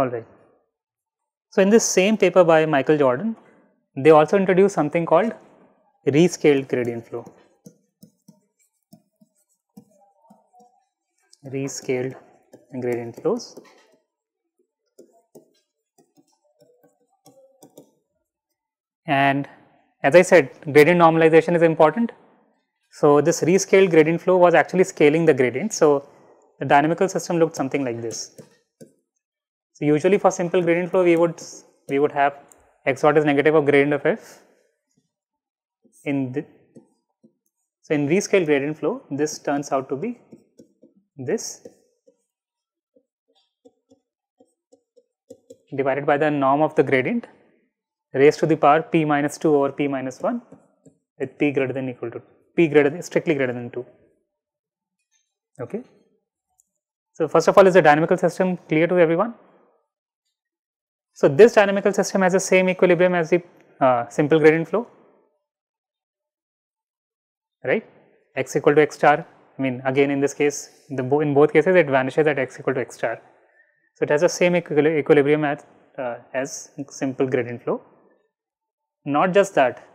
Alright. So, in this same paper by Michael Jordan, they also introduced something called rescaled gradient flow. Rescaled gradient flows. And as I said, gradient normalization is important. So, this rescaled gradient flow was actually scaling the gradient. So, the dynamical system looked something like this. So, usually for simple gradient flow, we would we would have x dot is negative of gradient of f. In the, so in rescale gradient flow, this turns out to be this divided by the norm of the gradient raised to the power p minus 2 over p minus 1 with p greater than equal to p greater than strictly greater than 2. Okay. So, first of all is the dynamical system clear to everyone? So, this dynamical system has the same equilibrium as the uh, simple gradient flow, right? x equal to x star, I mean again in this case, the bo in both cases it vanishes at x equal to x star. So, it has the same equilibrium as, uh, as simple gradient flow. Not just that,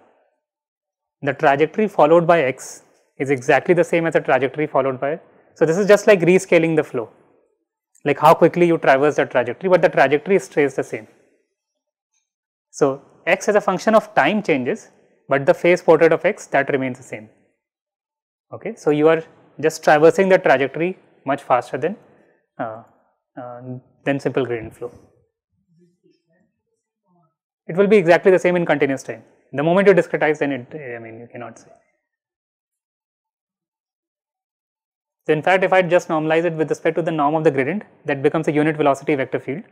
the trajectory followed by x is exactly the same as the trajectory followed by. So, this is just like rescaling the flow like how quickly you traverse the trajectory, but the trajectory stays the same. So, x as a function of time changes, but the phase portrait of x that remains the same. Okay. So, you are just traversing the trajectory much faster than uh, uh, than simple gradient flow. It will be exactly the same in continuous time. The moment you discretize, then it I mean you cannot say. So, in fact, if I just normalize it with respect to the norm of the gradient, that becomes a unit velocity vector field.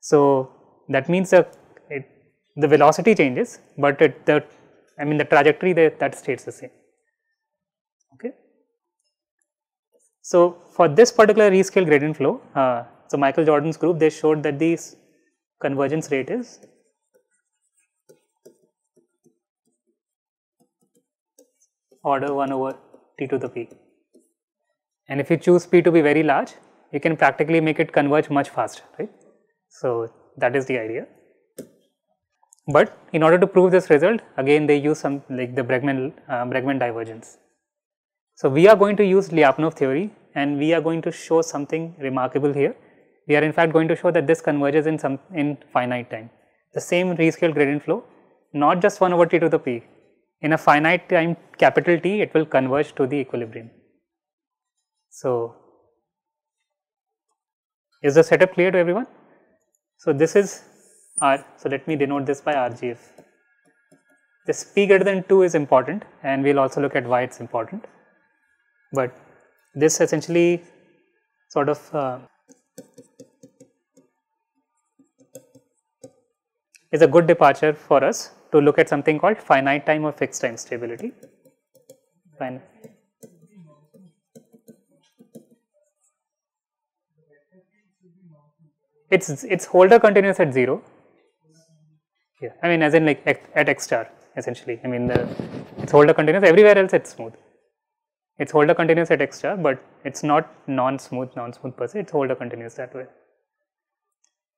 So, that means that it, the velocity changes, but it, the I mean the trajectory that stays the same. Okay. So, for this particular rescale gradient flow, uh, so Michael Jordan's group they showed that the convergence rate is order 1 over t to the p. And if you choose P to be very large, you can practically make it converge much faster, right. So, that is the idea. But in order to prove this result, again they use some like the Bregman, uh, Bregman divergence. So, we are going to use Lyapunov theory and we are going to show something remarkable here. We are in fact going to show that this converges in some in finite time. The same rescale gradient flow, not just 1 over t to the p. In a finite time capital T, it will converge to the equilibrium. So, is the setup clear to everyone? So, this is R. So, let me denote this by RGF. This P greater than 2 is important and we will also look at why it is important, but this essentially sort of uh, is a good departure for us to look at something called finite time or fixed time stability. It's it's Holder continuous at 0 yeah i mean as in like at, x star essentially. I mean the it's Holder continuous. Everywhere else it's smooth. It's Holder continuous at x star but it's not non smooth non smooth per se. It's Holder continuous that way.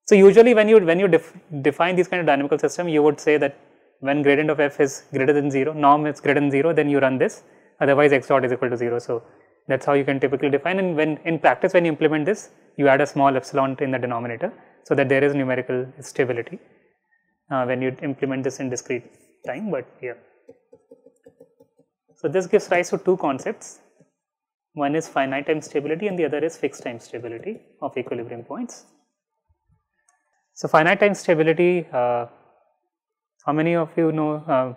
So usually when you when you def, define this kind of dynamical system you would say that when gradient of f is greater than 0 norm is greater than 0 then you run this. Otherwise x dot is equal to 0 so that's how you can typically define and when in practice when you implement this you add a small epsilon in the denominator so that there is numerical stability uh, when you implement this in discrete time but yeah. So this gives rise to two concepts one is finite time stability and the other is fixed time stability of equilibrium points. So finite time stability uh, how many of you know uh,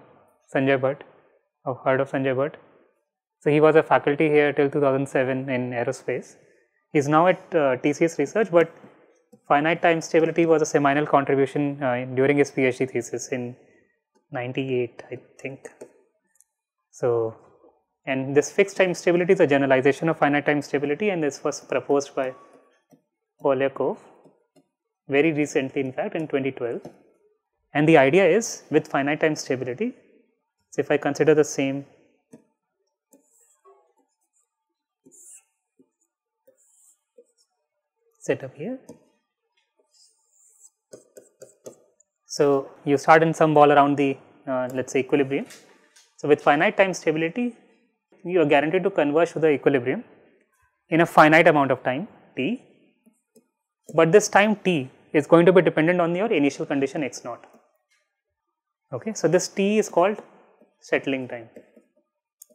Sanjay Bhat have heard of Sanjay Bhat? So, he was a faculty here till 2007 in aerospace. He's now at uh, TCS research, but finite time stability was a seminal contribution uh, during his PhD thesis in 98 I think. So, and this fixed time stability is a generalization of finite time stability and this was proposed by Polyakov very recently in fact in 2012. And the idea is with finite time stability, so if I consider the same setup here. So, you start in some ball around the uh, let us say equilibrium. So, with finite time stability you are guaranteed to converge to the equilibrium in a finite amount of time t, but this time t is going to be dependent on your initial condition x naught. Okay. So, this t is called settling time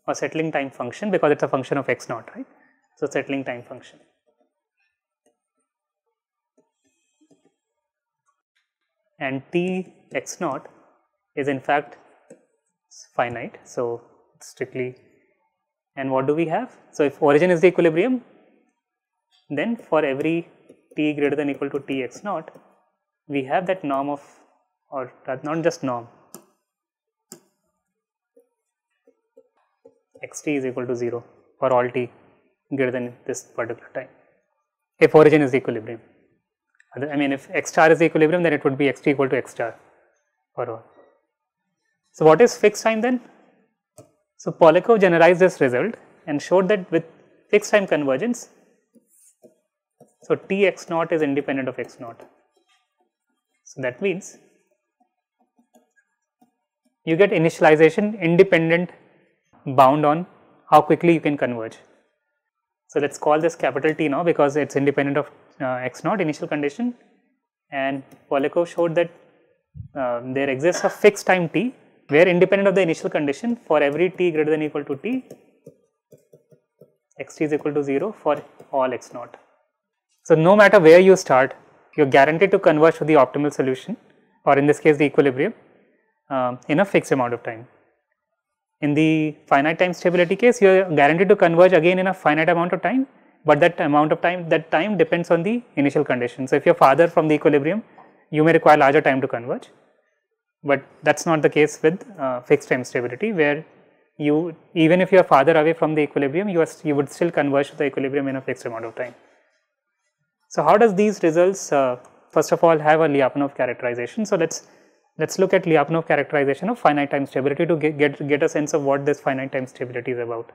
or settling time function because it is a function of x naught right. So, settling time function. And t x naught is in fact finite. So, strictly and what do we have? So, if origin is the equilibrium then for every t greater than equal to t x naught we have that norm of or that not just norm x t is equal to 0 for all t greater than this particular time if origin is equilibrium. I mean if x star is equilibrium then it would be x equal to x star for all. So, what is fixed time then? So, Polyakov generalized this result and showed that with fixed time convergence, so T x naught is independent of x naught. So, that means you get initialization independent bound on how quickly you can converge. So, let us call this capital T now because it is independent of x naught initial condition and Polyakov showed that uh, there exists a fixed time t where independent of the initial condition for every t greater than equal to t x t is equal to 0 for all x naught. So, no matter where you start you are guaranteed to converge to the optimal solution or in this case the equilibrium uh, in a fixed amount of time. In the finite time stability case, you are guaranteed to converge again in a finite amount of time, but that amount of time, that time depends on the initial condition. So, if you are farther from the equilibrium, you may require larger time to converge, but that is not the case with uh, fixed time stability where you even if you are farther away from the equilibrium, you, are, you would still converge to the equilibrium in a fixed amount of time. So, how does these results uh, first of all have a Lyapunov characterization? So, let us let us look at Lyapunov characterization of finite time stability to get, get, get a sense of what this finite time stability is about.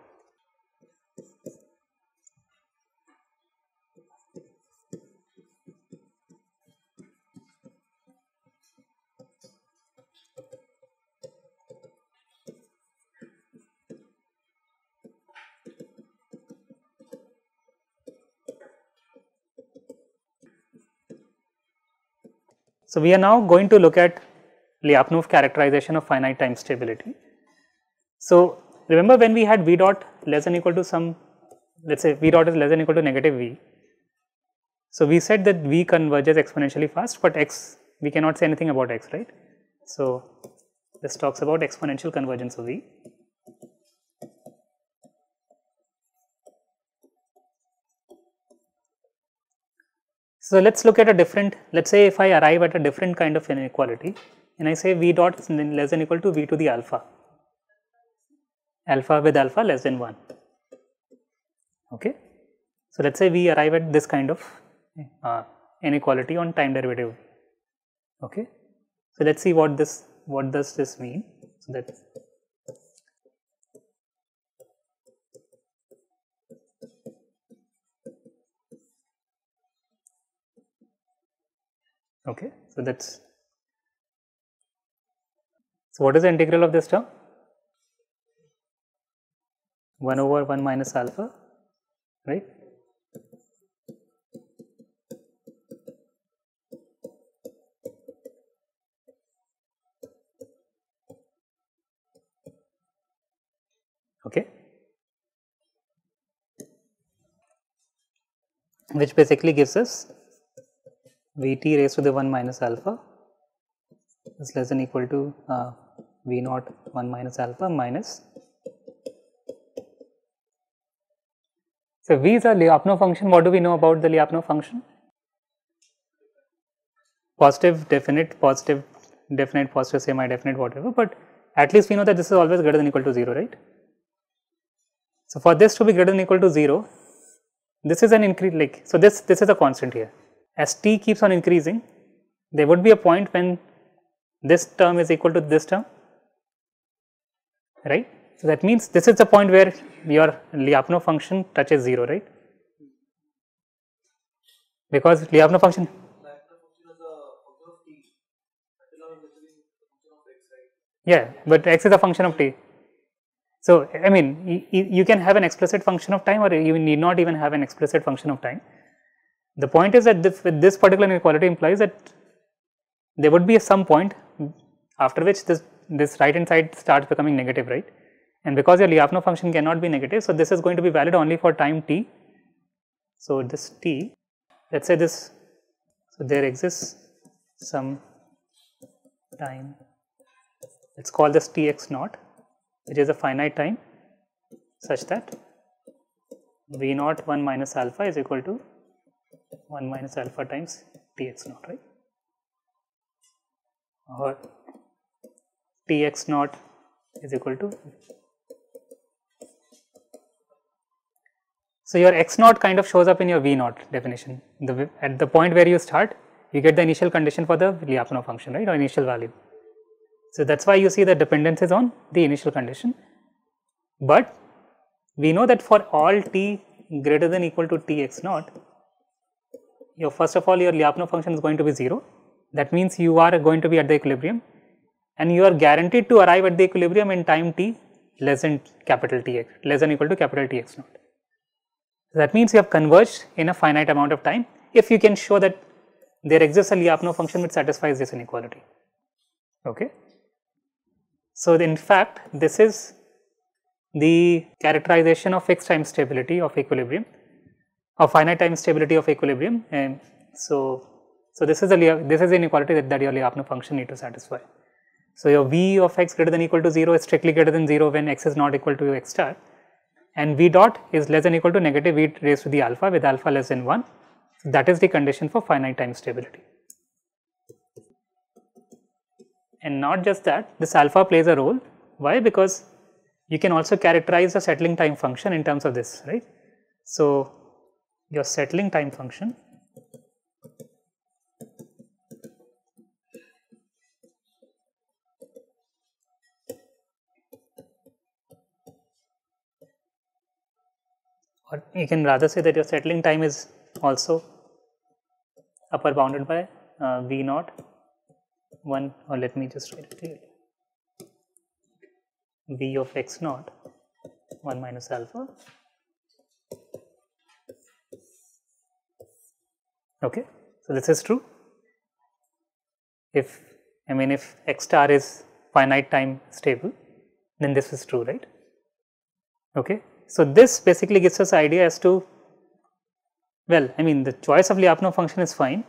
So, we are now going to look at Lyapunov characterization of finite time stability. So, remember when we had v dot less than equal to some let us say v dot is less than equal to negative v. So, we said that v converges exponentially fast, but x we cannot say anything about x right. So, this talks about exponential convergence of v. So, let us look at a different let us say if I arrive at a different kind of inequality and I say v dot is less than equal to v to the alpha, alpha with alpha less than 1. Okay. So, let us say we arrive at this kind of uh, inequality on time derivative. Okay. So, let us see what this what does this mean. So, that okay. So, that is so, what is the integral of this term? 1 over 1 minus alpha, right? Okay. Which basically gives us Vt raised to the 1 minus alpha is less than equal to uh, v naught 1 minus alpha minus. So, v is a Lyapunov function. What do we know about the Lyapunov function? Positive, definite, positive, definite, positive, semi definite, whatever, but at least we know that this is always greater than equal to 0, right. So, for this to be greater than equal to 0, this is an increase like, so this, this is a constant here. As t keeps on increasing, there would be a point when this term is equal to this term, right. So, that means this is the point where your Lyapunov function touches 0, right, because Lyapunov function Yeah, but x is a function of t. So, I mean, you, you can have an explicit function of time or you need not even have an explicit function of time. The point is that this, this particular inequality implies that there would be some point after which this, this right hand side starts becoming negative, right? And because your Lyapunov function cannot be negative, so this is going to be valid only for time t. So, this t, let us say this, so there exists some time, let us call this tx naught, which is a finite time such that v naught 1 minus alpha is equal to 1 minus alpha times tx naught, right? Or tx naught is equal to So, your x naught kind of shows up in your v naught definition. The, at the point where you start, you get the initial condition for the Lyapunov function, right, or initial value. So, that is why you see the dependence is on the initial condition. But we know that for all t greater than equal to tx naught, your first of all your Lyapunov function is going to be 0. That means you are going to be at the equilibrium and you are guaranteed to arrive at the equilibrium in time t less than capital T x less than equal to capital T x naught. That means you have converged in a finite amount of time if you can show that there exists a Lyapunov function which satisfies this inequality. Okay. So, in fact, this is the characterization of fixed time stability of equilibrium of finite time stability of equilibrium and so so this is the this is the inequality that, that your Lyapunov function need to satisfy. So, your v of x greater than equal to 0 is strictly greater than 0 when x is not equal to x star and v dot is less than equal to negative v raised to the alpha with alpha less than 1. So, that is the condition for finite time stability. And not just that, this alpha plays a role. Why? Because you can also characterize the settling time function in terms of this, right. So, your settling time function. Or you can rather say that your settling time is also upper bounded by uh, v naught 1 or let me just write it clearly. V of x naught 1 minus alpha okay. So this is true. If i mean if x star is finite time stable then this is true right? Okay. So, this basically gives us idea as to well I mean the choice of Lyapunov function is fine,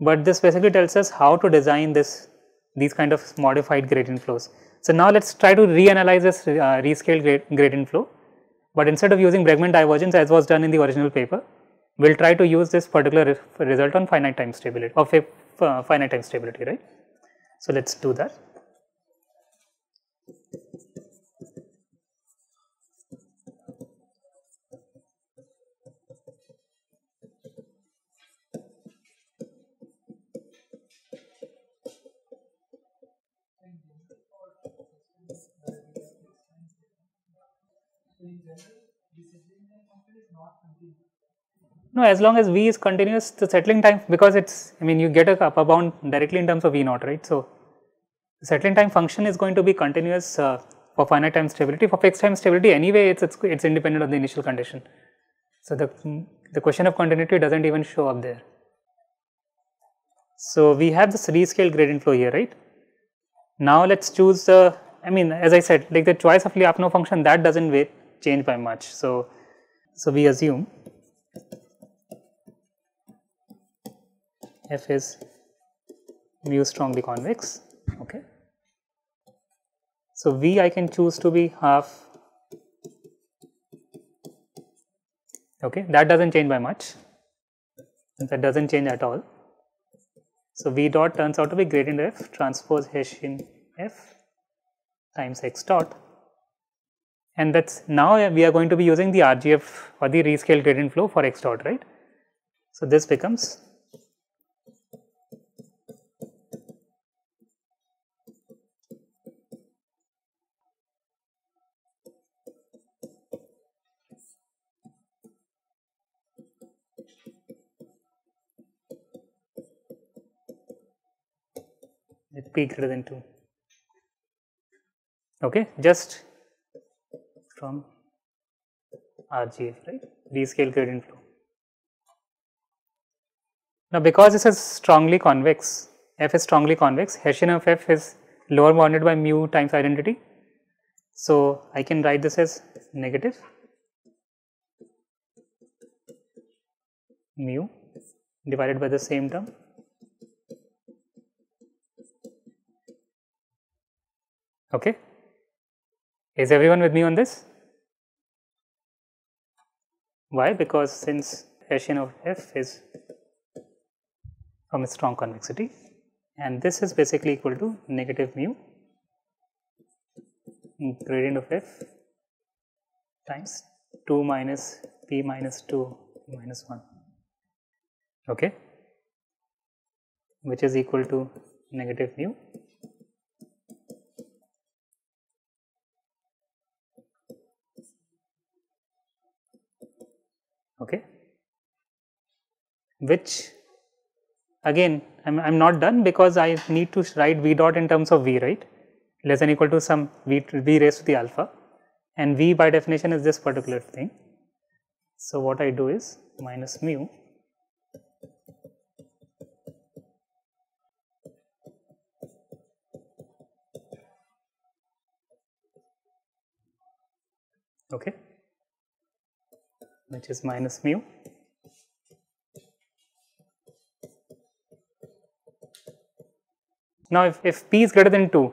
but this basically tells us how to design this these kind of modified gradient flows. So, now let us try to reanalyze this uh, rescaled gradient flow, but instead of using Bregman divergence as was done in the original paper, we will try to use this particular result on finite time stability of a uh, finite time stability right. So, let us do that. No, as long as V is continuous, the settling time because it's I mean you get a upper bound directly in terms of V naught, right. So, the settling time function is going to be continuous uh, for finite time stability. For fixed time stability, anyway, it's, it's it's independent of the initial condition. So the the question of continuity doesn't even show up there. So we have this rescale gradient flow here, right? Now let's choose the. I mean, as I said, like the choice of Lyapunov function that doesn't change by much. So so we assume f is mu strongly convex okay. So v i can choose to be half okay. That doesn't change by much that doesn't change at all. So v dot turns out to be gradient f transpose hessian f times x dot. And that's now we are going to be using the RGF or the rescale gradient flow for x dot right. So, this becomes with p greater than 2. okay, just from RGF, right, rescale gradient flow. Now, because this is strongly convex, f is strongly convex, Hessian of f is lower bounded by mu times identity. So, I can write this as negative mu divided by the same term okay. Is everyone with me on this? Why? Because since Hessian of f is from a strong convexity and this is basically equal to negative mu gradient of f times 2 minus p minus 2 minus 1 okay. Which is equal to negative mu which again I'm, I'm not done because I need to write v dot in terms of v right less than equal to some v, v raised to the alpha and v by definition is this particular thing. So, what I do is minus mu okay, which is minus mu. Now, if, if p is greater than 2,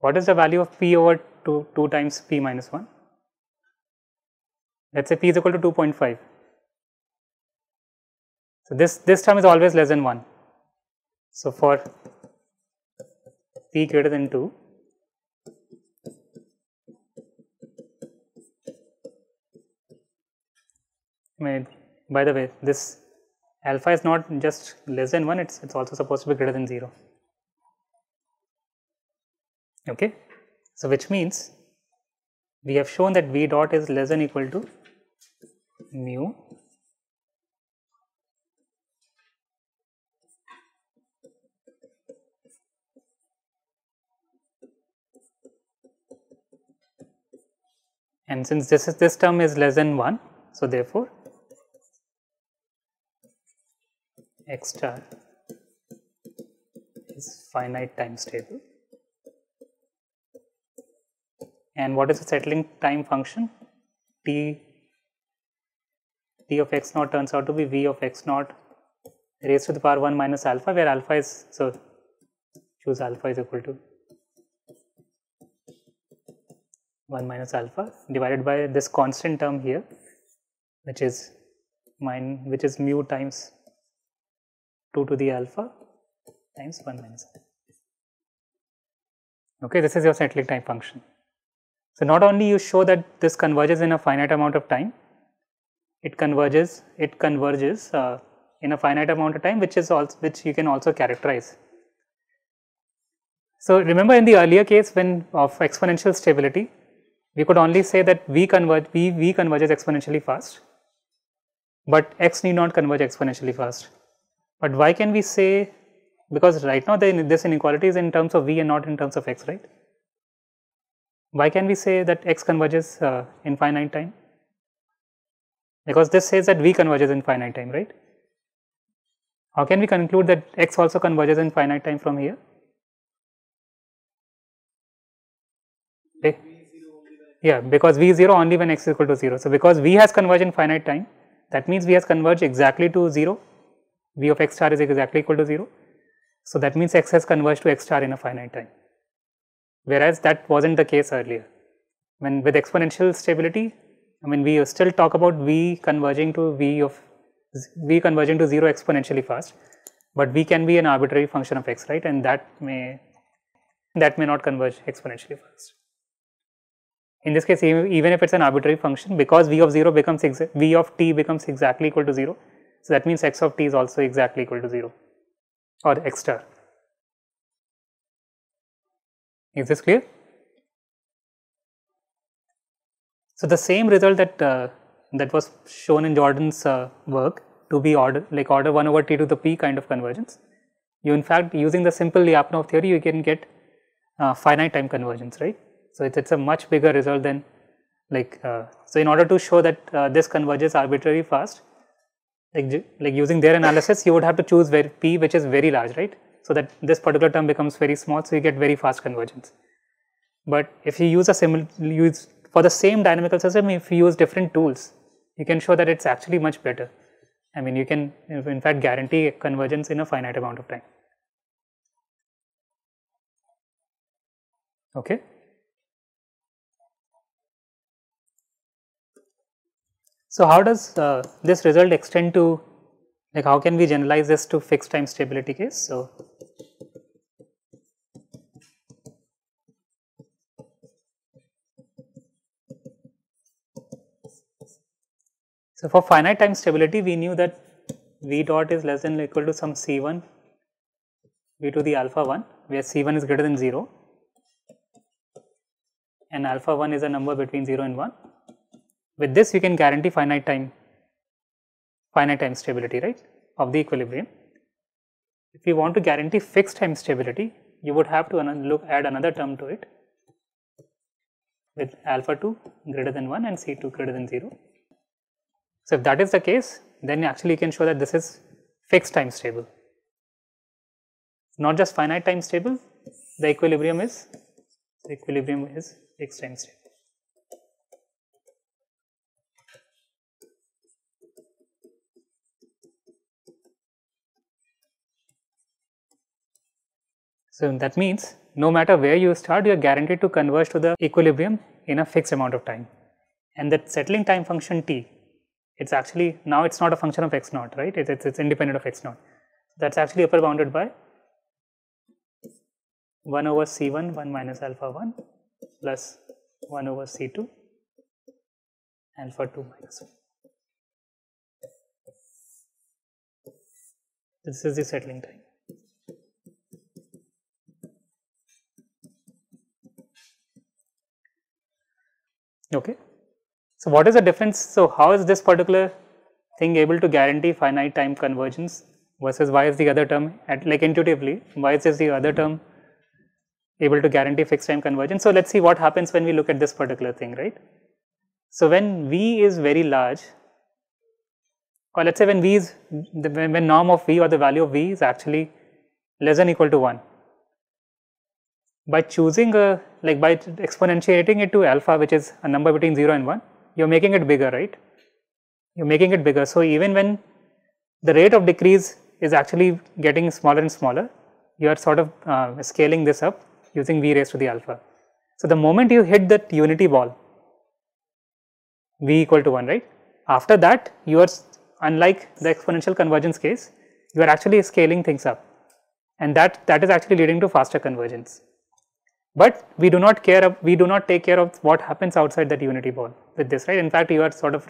what is the value of p over 2, 2 times p minus 1? Let us say p is equal to 2.5. So, this, this term is always less than 1. So, for p greater than 2, by the way, this alpha is not just less than 1, it's, it's also supposed to be greater than 0. Okay. So, which means we have shown that V dot is less than equal to mu and since this is this term is less than 1 so therefore x star is finite time stable. And what is the settling time function? T t of x naught turns out to be v of x naught raised to the power 1 minus alpha where alpha is so choose alpha is equal to 1 minus alpha divided by this constant term here which is mine which is mu times 2 to the alpha times 1 minus alpha. Okay, this is your settling time function. So, not only you show that this converges in a finite amount of time, it converges, it converges uh, in a finite amount of time which is also which you can also characterize. So, remember in the earlier case when of exponential stability, we could only say that v converge v, v converges exponentially fast, but x need not converge exponentially fast. But why can we say because right now this inequality is in terms of v and not in terms of x, right? Why can we say that x converges uh, in finite time? Because this says that v converges in finite time, right? How can we conclude that x also converges in finite time from here? Okay. Yeah, because v is 0 only when x is equal to 0. So, because v has converged in finite time, that means v has converged exactly to 0, v of x star is exactly equal to 0. So, that means x has converged to x star in a finite time whereas that was not the case earlier. When with exponential stability, I mean we still talk about v converging to v of v converging to 0 exponentially fast, but v can be an arbitrary function of x right and that may that may not converge exponentially fast. In this case even if it is an arbitrary function because v of 0 becomes v of t becomes exactly equal to 0. So, that means x of t is also exactly equal to 0 or x star. Is this clear? So, the same result that uh, that was shown in Jordan's uh, work to be order like order 1 over t to the p kind of convergence. You in fact using the simple Lyapunov theory you can get uh, finite time convergence, right? So it's, it's a much bigger result than like, uh, so in order to show that uh, this converges arbitrarily fast, like, like using their analysis, you would have to choose where p which is very large, right? So that this particular term becomes very small, so you get very fast convergence. But if you use a similar, use for the same dynamical system, if you use different tools, you can show that it's actually much better. I mean, you can in fact guarantee convergence in a finite amount of time. Okay. So, how does uh, this result extend to like how can we generalize this to fixed time stability case? So, so for finite time stability we knew that v dot is less than or equal to some c1 v to the alpha 1 where c1 is greater than 0 and alpha 1 is a number between 0 and 1. With this you can guarantee finite time finite time stability right of the equilibrium. If you want to guarantee fixed time stability you would have to look add another term to it with alpha 2 greater than 1 and C2 greater than 0. So, if that is the case then actually you can show that this is fixed time stable. Not just finite time stable, the equilibrium is the equilibrium is fixed time stable. So, that means no matter where you start you are guaranteed to converge to the equilibrium in a fixed amount of time and that settling time function t it is actually now it is not a function of x naught right it is independent of x naught that is actually upper bounded by 1 over c1 1 minus alpha 1 plus 1 over c2 alpha 2 minus 1. This is the settling time. Okay. So, what is the difference? So, how is this particular thing able to guarantee finite time convergence versus why is the other term at like intuitively why is this the other term able to guarantee fixed time convergence. So, let us see what happens when we look at this particular thing right. So, when V is very large or let us say when V is when norm of V or the value of V is actually less than equal to 1 by choosing a like by exponentiating it to alpha which is a number between 0 and 1 you are making it bigger right you are making it bigger. So, even when the rate of decrease is actually getting smaller and smaller you are sort of uh, scaling this up using v raised to the alpha. So, the moment you hit that unity ball v equal to 1 right after that you are unlike the exponential convergence case you are actually scaling things up and that that is actually leading to faster convergence. But we do not care of, we do not take care of what happens outside that unity ball with this right in fact you are sort of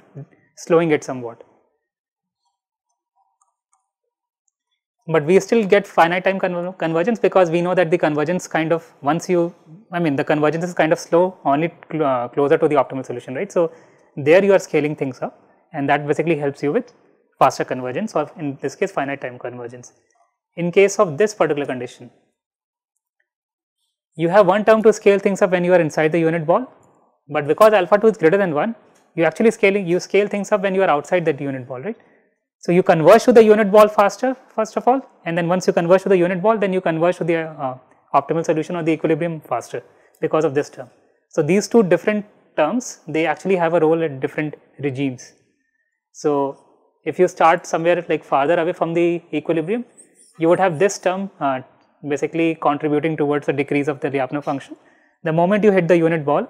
slowing it somewhat. But we still get finite time conver convergence because we know that the convergence kind of once you I mean the convergence is kind of slow only cl uh, closer to the optimal solution right. So, there you are scaling things up and that basically helps you with faster convergence or in this case finite time convergence. In case of this particular condition you have one term to scale things up when you are inside the unit ball, but because alpha 2 is greater than 1, you actually scaling you scale things up when you are outside that unit ball, right. So, you converge to the unit ball faster first of all and then once you converge to the unit ball then you converge to the uh, optimal solution or the equilibrium faster because of this term. So, these two different terms they actually have a role at different regimes. So, if you start somewhere like farther away from the equilibrium you would have this term uh, basically contributing towards the decrease of the Lyapunov function. The moment you hit the unit ball,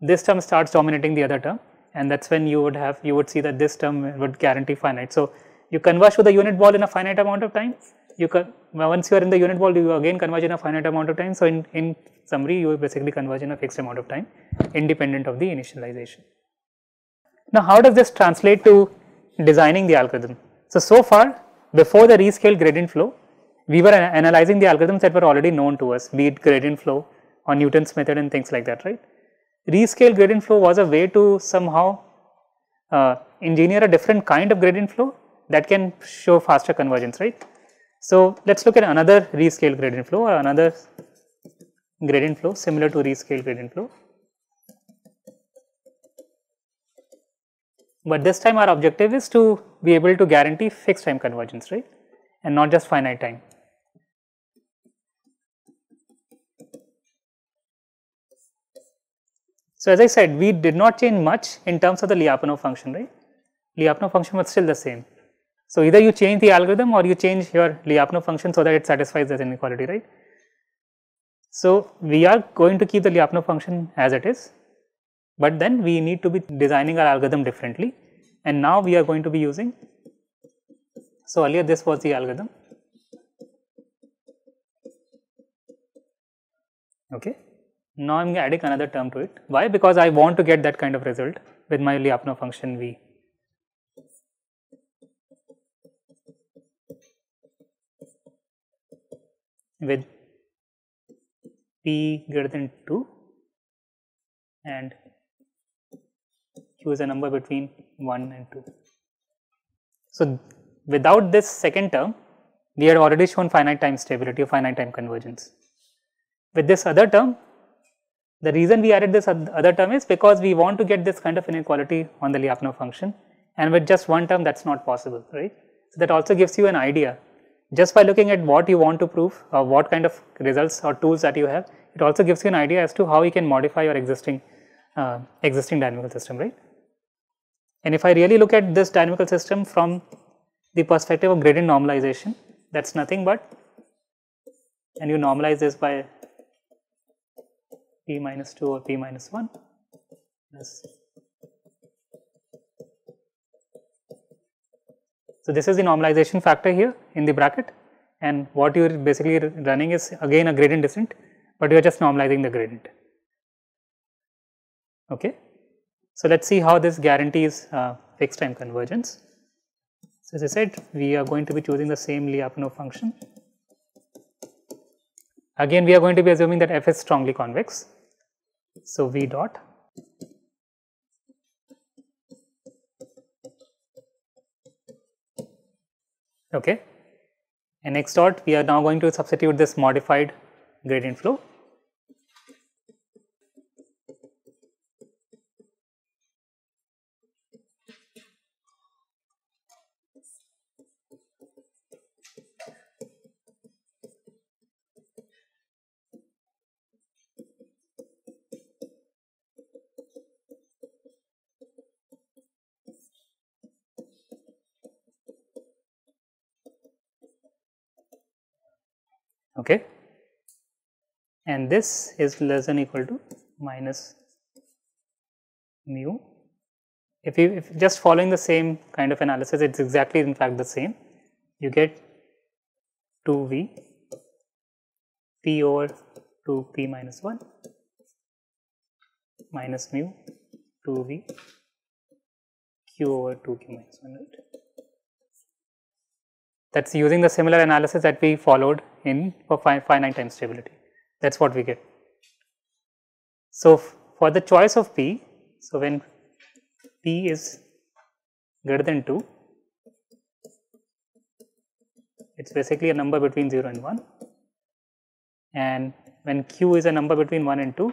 this term starts dominating the other term and that is when you would have, you would see that this term would guarantee finite. So, you converge to the unit ball in a finite amount of time, you can, once you are in the unit ball, you again converge in a finite amount of time. So, in, in summary, you basically converge in a fixed amount of time independent of the initialization. Now, how does this translate to designing the algorithm? So, so far before the rescale gradient flow, we were analyzing the algorithms that were already known to us, be it gradient flow or Newton's method and things like that, right. Rescale gradient flow was a way to somehow uh, engineer a different kind of gradient flow that can show faster convergence, right. So, let us look at another rescale gradient flow or another gradient flow similar to rescale gradient flow. But this time our objective is to be able to guarantee fixed time convergence, right, and not just finite time. So as I said, we did not change much in terms of the Lyapunov function, right? Lyapunov function was still the same. So either you change the algorithm or you change your Lyapunov function so that it satisfies this inequality, right? So we are going to keep the Lyapunov function as it is, but then we need to be designing our algorithm differently and now we are going to be using, so earlier this was the algorithm, okay. Now I am adding another term to it, why? Because I want to get that kind of result with my Lyapunov function v. with p greater than 2 and q is a number between 1 and 2. So, without this second term we had already shown finite time stability or finite time convergence. With this other term the reason we added this other term is because we want to get this kind of inequality on the Lyapunov function and with just one term that is not possible right. So, that also gives you an idea just by looking at what you want to prove or what kind of results or tools that you have it also gives you an idea as to how you can modify your existing uh, existing dynamical system right. And if I really look at this dynamical system from the perspective of gradient normalization that is nothing but and you normalize this by p minus 2 or p minus 1 plus So, this is the normalization factor here in the bracket and what you are basically running is again a gradient descent, but you are just normalizing the gradient. Okay. So, let us see how this guarantees uh, fixed time convergence. So, as I said we are going to be choosing the same Lyapunov function. Again we are going to be assuming that f is strongly convex. So, v dot okay. And x dot we are now going to substitute this modified gradient flow. Okay? And this is less than equal to minus mu. If you if just following the same kind of analysis it is exactly in fact the same. You get 2v p over 2 p minus 1 minus mu 2v q over 2 q minus 1 right that is using the similar analysis that we followed in for fi finite time stability. That is what we get. So, for the choice of p, so when p is greater than 2, it is basically a number between 0 and 1 and when q is a number between 1 and 2,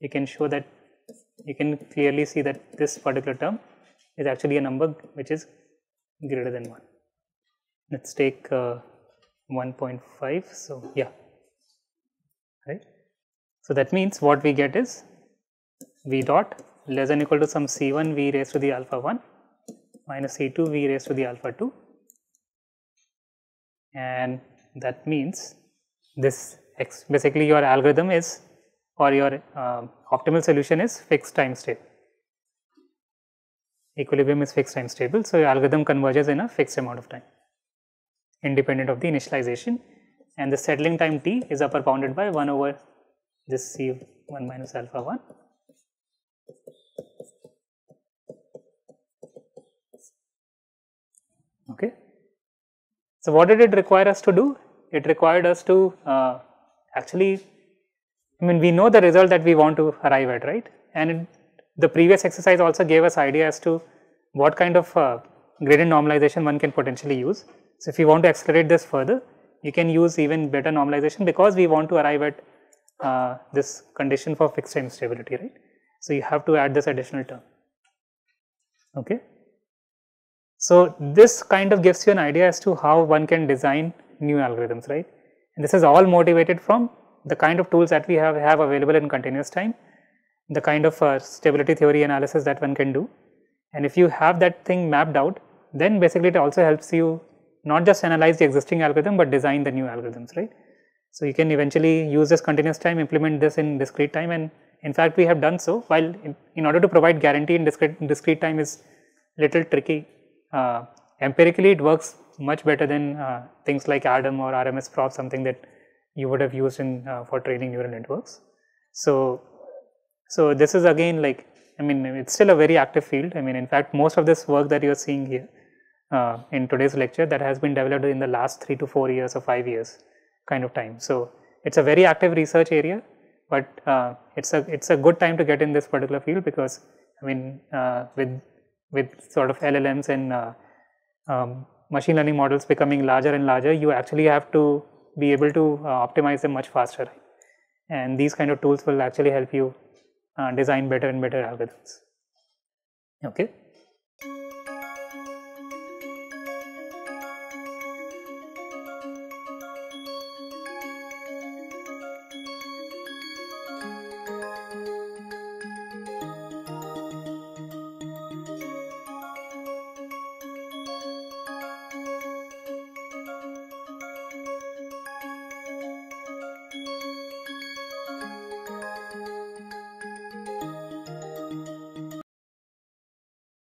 you can show that you can clearly see that this particular term is actually a number which is greater than 1 let us take uh, 1.5 so yeah. Right? So that means what we get is v dot less than equal to some c1 v raised to the alpha 1 minus c2 v raised to the alpha 2 and that means this x basically your algorithm is or your uh, optimal solution is fixed time stable equilibrium is fixed time stable so your algorithm converges in a fixed amount of time independent of the initialization and the settling time t is upper bounded by 1 over this c 1 minus alpha 1. Okay. So, what did it require us to do? It required us to uh, actually, I mean we know the result that we want to arrive at right and it, the previous exercise also gave us idea as to what kind of uh, gradient normalization one can potentially use. So, if you want to accelerate this further, you can use even better normalization because we want to arrive at uh, this condition for fixed time stability, right? So you have to add this additional term. Okay. So this kind of gives you an idea as to how one can design new algorithms, right? And this is all motivated from the kind of tools that we have, have available in continuous time, the kind of uh, stability theory analysis that one can do. And if you have that thing mapped out, then basically it also helps you not just analyze the existing algorithm, but design the new algorithms, right? So you can eventually use this continuous time, implement this in discrete time and in fact we have done so while in, in order to provide guarantee in discrete, discrete time is little tricky. Uh, empirically it works much better than uh, things like ADAM or RMSPROP, something that you would have used in uh, for training neural networks. So, so this is again like I mean it's still a very active field. I mean in fact most of this work that you are seeing here uh, in today's lecture that has been developed in the last three to four years or five years kind of time. So it's a very active research area, but uh, it's a it's a good time to get in this particular field because I mean uh, with with sort of LLMs and uh, um, machine learning models becoming larger and larger, you actually have to be able to uh, optimize them much faster. And these kind of tools will actually help you uh, design better and better algorithms. Okay.